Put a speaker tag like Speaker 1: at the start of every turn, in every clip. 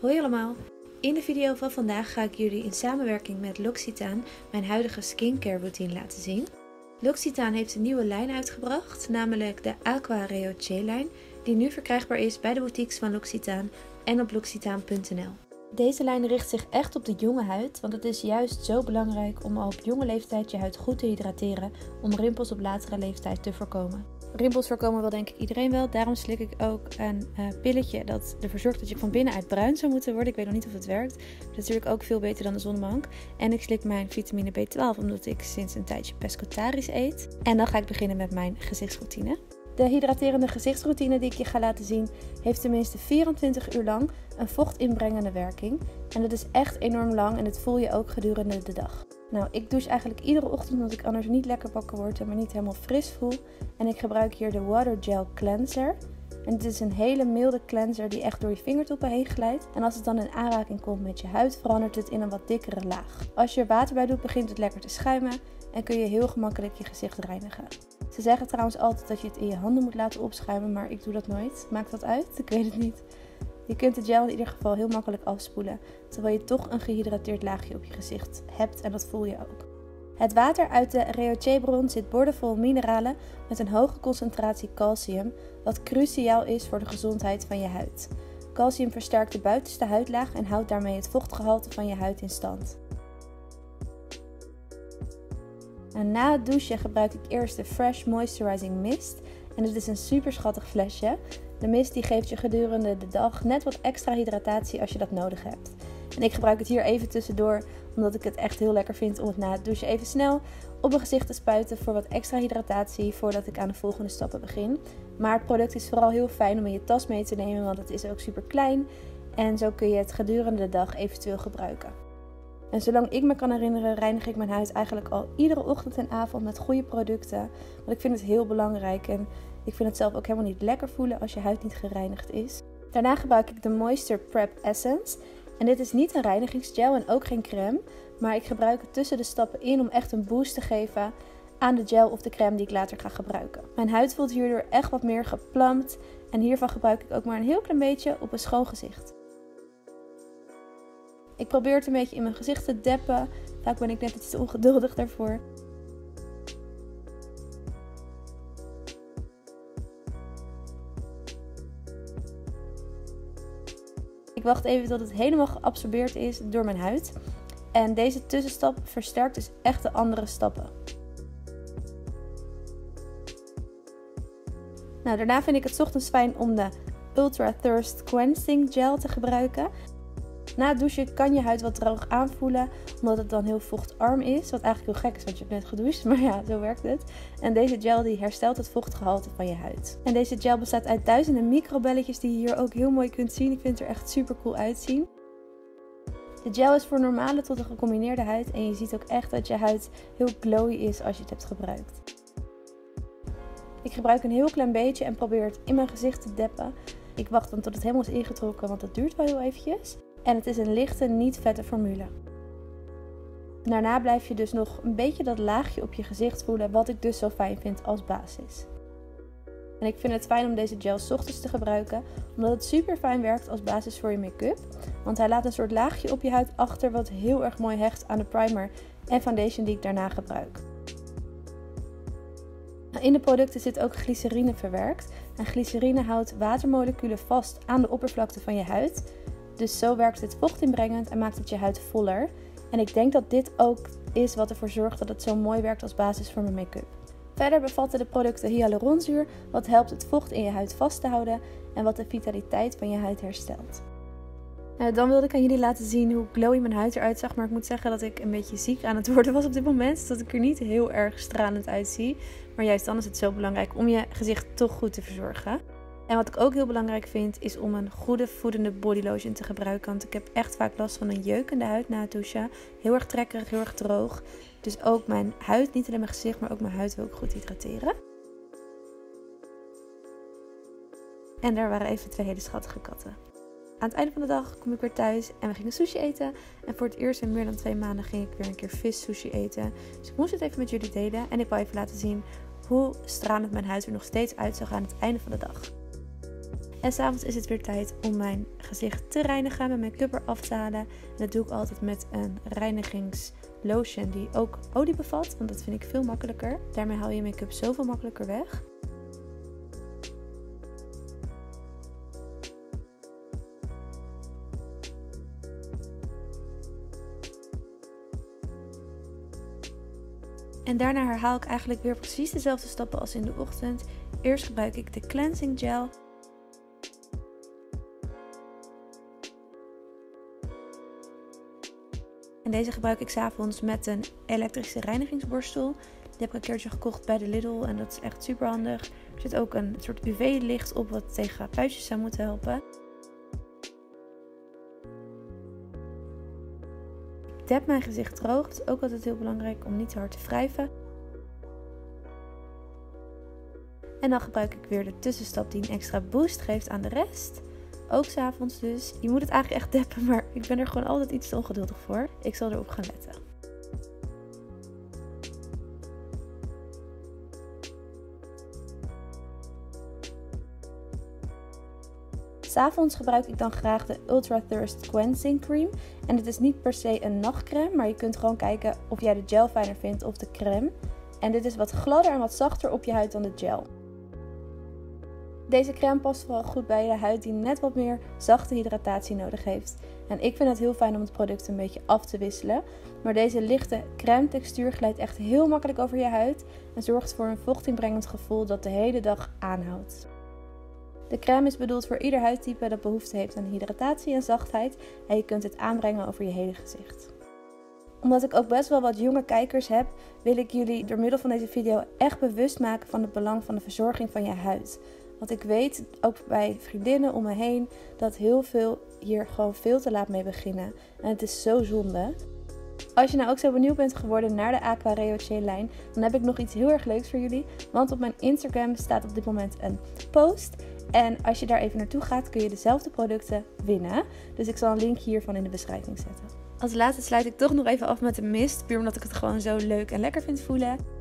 Speaker 1: Hoi allemaal! In de video van vandaag ga ik jullie in samenwerking met L'Occitane mijn huidige skincare routine laten zien. L'Occitane heeft een nieuwe lijn uitgebracht, namelijk de Aqua Reoche lijn, die nu verkrijgbaar is bij de boutiques van L'Occitane en op l'occitane.nl. Deze lijn richt zich echt op de jonge huid, want het is juist zo belangrijk om al op jonge leeftijd je huid goed te hydrateren om rimpels op latere leeftijd te voorkomen. Rimpels voorkomen wel denk ik iedereen wel. Daarom slik ik ook een uh, pilletje dat ervoor zorgt dat je van binnenuit bruin zou moeten worden. Ik weet nog niet of het werkt. Dat is natuurlijk ook veel beter dan de zonnebank. En ik slik mijn vitamine B12 omdat ik sinds een tijdje pescatarisch eet. En dan ga ik beginnen met mijn gezichtsroutine. De hydraterende gezichtsroutine die ik je ga laten zien heeft tenminste 24 uur lang een vochtinbrengende werking. En dat is echt enorm lang en dat voel je ook gedurende de dag. Nou, ik douche eigenlijk iedere ochtend omdat ik anders niet lekker wakker word en me niet helemaal fris voel. En ik gebruik hier de Water Gel Cleanser. En het is een hele milde cleanser die echt door je vingertoppen heen glijdt. En als het dan in aanraking komt met je huid, verandert het in een wat dikkere laag. Als je er water bij doet, begint het lekker te schuimen en kun je heel gemakkelijk je gezicht reinigen. Ze zeggen trouwens altijd dat je het in je handen moet laten opschuimen, maar ik doe dat nooit. Maakt dat uit? Ik weet het niet. Je kunt de gel in ieder geval heel makkelijk afspoelen, terwijl je toch een gehydrateerd laagje op je gezicht hebt en dat voel je ook. Het water uit de Reoche-bron zit boordevol mineralen met een hoge concentratie calcium, wat cruciaal is voor de gezondheid van je huid. Calcium versterkt de buitenste huidlaag en houdt daarmee het vochtgehalte van je huid in stand. En na het douchen gebruik ik eerst de Fresh Moisturizing Mist. En dit is een super schattig flesje. De mist die geeft je gedurende de dag net wat extra hydratatie als je dat nodig hebt. En ik gebruik het hier even tussendoor, omdat ik het echt heel lekker vind om het na het douchen even snel op mijn gezicht te spuiten voor wat extra hydratatie voordat ik aan de volgende stappen begin. Maar het product is vooral heel fijn om in je tas mee te nemen, want het is ook super klein. En zo kun je het gedurende de dag eventueel gebruiken. En zolang ik me kan herinneren, reinig ik mijn huid eigenlijk al iedere ochtend en avond met goede producten. Want ik vind het heel belangrijk en ik vind het zelf ook helemaal niet lekker voelen als je huid niet gereinigd is. Daarna gebruik ik de Moisture Prep Essence. En dit is niet een reinigingsgel en ook geen crème, maar ik gebruik het tussen de stappen in om echt een boost te geven aan de gel of de crème die ik later ga gebruiken. Mijn huid voelt hierdoor echt wat meer geplampt en hiervan gebruik ik ook maar een heel klein beetje op een schoon gezicht. Ik probeer het een beetje in mijn gezicht te deppen. Vaak ben ik net iets te ongeduldig daarvoor. Ik wacht even tot het helemaal geabsorbeerd is door mijn huid. En deze tussenstap versterkt dus echt de andere stappen. Nou, daarna vind ik het ochtends fijn om de Ultra Thirst Quenching Gel te gebruiken. Na het douchen kan je huid wat droog aanvoelen, omdat het dan heel vochtarm is. Wat eigenlijk heel gek is, want je hebt net gedoucht, maar ja, zo werkt het. En deze gel die herstelt het vochtgehalte van je huid. En deze gel bestaat uit duizenden microbelletjes die je hier ook heel mooi kunt zien. Ik vind het er echt super cool uitzien. De gel is voor normale tot een gecombineerde huid en je ziet ook echt dat je huid heel glowy is als je het hebt gebruikt. Ik gebruik een heel klein beetje en probeer het in mijn gezicht te deppen. Ik wacht dan tot het helemaal is ingetrokken, want dat duurt wel heel eventjes. En het is een lichte, niet vette formule. Daarna blijf je dus nog een beetje dat laagje op je gezicht voelen, wat ik dus zo fijn vind als basis. En ik vind het fijn om deze gel ochtends te gebruiken, omdat het super fijn werkt als basis voor je make-up. Want hij laat een soort laagje op je huid achter, wat heel erg mooi hecht aan de primer en foundation die ik daarna gebruik. In de producten zit ook glycerine verwerkt. En glycerine houdt watermoleculen vast aan de oppervlakte van je huid, dus zo werkt het vochtinbrengend en maakt het je huid voller. En ik denk dat dit ook is wat ervoor zorgt dat het zo mooi werkt als basis voor mijn make-up. Verder bevatten de producten hyaluronzuur, wat helpt het vocht in je huid vast te houden en wat de vitaliteit van je huid herstelt. Nou, dan wilde ik aan jullie laten zien hoe glowy mijn huid eruit zag. Maar ik moet zeggen dat ik een beetje ziek aan het worden was op dit moment. Dat ik er niet heel erg stralend uitzie. Maar juist dan is het zo belangrijk om je gezicht toch goed te verzorgen. En wat ik ook heel belangrijk vind, is om een goede voedende body lotion te gebruiken. Want ik heb echt vaak last van een jeukende huid na het douchen. Heel erg trekkerig, heel erg droog. Dus ook mijn huid, niet alleen mijn gezicht, maar ook mijn huid wil ik goed hydrateren. En daar waren even twee hele schattige katten. Aan het einde van de dag kom ik weer thuis en we gingen sushi eten. En voor het eerst in meer dan twee maanden ging ik weer een keer vis sushi eten. Dus ik moest het even met jullie delen. En ik wil even laten zien hoe stralend mijn huid er nog steeds uitzag aan het einde van de dag. En s'avonds is het weer tijd om mijn gezicht te reinigen, mijn make-up eraf te halen. En dat doe ik altijd met een reinigingslotion die ook olie bevat, want dat vind ik veel makkelijker. Daarmee haal je make-up zoveel makkelijker weg. En daarna herhaal ik eigenlijk weer precies dezelfde stappen als in de ochtend. Eerst gebruik ik de cleansing gel. En deze gebruik ik s'avonds met een elektrische reinigingsborstel. Die heb ik een keertje gekocht bij de Lidl en dat is echt super handig. Er zit ook een soort UV-licht op wat tegen puistjes zou moeten helpen. dab mijn gezicht droog. Is ook altijd heel belangrijk om niet te hard te wrijven. En dan gebruik ik weer de tussenstap die een extra boost geeft aan de rest. Ook s'avonds dus. Je moet het eigenlijk echt deppen, maar ik ben er gewoon altijd iets te ongeduldig voor. Ik zal erop gaan letten. S'avonds gebruik ik dan graag de Ultra Thirst Cleansing Cream. En het is niet per se een nachtcreme, maar je kunt gewoon kijken of jij de gel fijner vindt of de crème. En dit is wat gladder en wat zachter op je huid dan de gel. Deze crème past vooral goed bij de huid die net wat meer zachte hydratatie nodig heeft. En ik vind het heel fijn om het product een beetje af te wisselen. Maar deze lichte crème textuur glijdt echt heel makkelijk over je huid en zorgt voor een vochtinbrengend gevoel dat de hele dag aanhoudt. De crème is bedoeld voor ieder huidtype dat behoefte heeft aan hydratatie en zachtheid en je kunt het aanbrengen over je hele gezicht. Omdat ik ook best wel wat jonge kijkers heb, wil ik jullie door middel van deze video echt bewust maken van het belang van de verzorging van je huid. Want ik weet, ook bij vriendinnen om me heen, dat heel veel hier gewoon veel te laat mee beginnen. En het is zo zonde. Als je nou ook zo benieuwd bent geworden naar de Aqua Reoche lijn, dan heb ik nog iets heel erg leuks voor jullie. Want op mijn Instagram staat op dit moment een post. En als je daar even naartoe gaat, kun je dezelfde producten winnen. Dus ik zal een link hiervan in de beschrijving zetten. Als laatste sluit ik toch nog even af met de mist. Puur omdat ik het gewoon zo leuk en lekker vind voelen.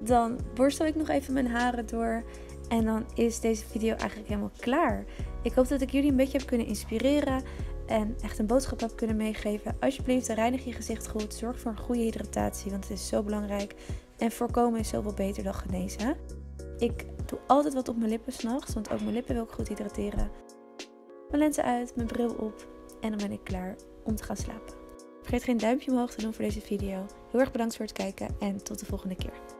Speaker 1: Dan borstel ik nog even mijn haren door. En dan is deze video eigenlijk helemaal klaar. Ik hoop dat ik jullie een beetje heb kunnen inspireren. En echt een boodschap heb kunnen meegeven. Alsjeblieft, reinig je gezicht goed. Zorg voor een goede hydratatie, want het is zo belangrijk. En voorkomen is zoveel beter dan genezen. Ik doe altijd wat op mijn lippen s'nachts, want ook mijn lippen wil ik goed hydrateren. Mijn lenzen uit, mijn bril op en dan ben ik klaar om te gaan slapen. Vergeet geen duimpje omhoog te doen voor deze video. Heel erg bedankt voor het kijken en tot de volgende keer.